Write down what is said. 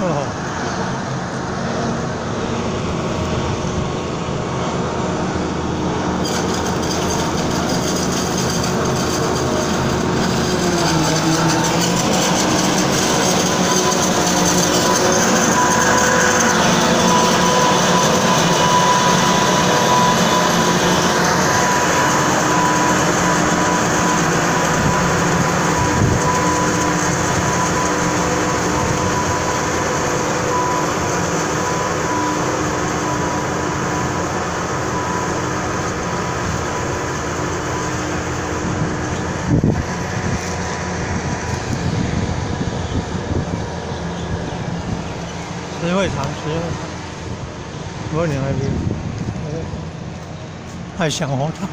哦，石会场，石会场，我领那边，还想红场。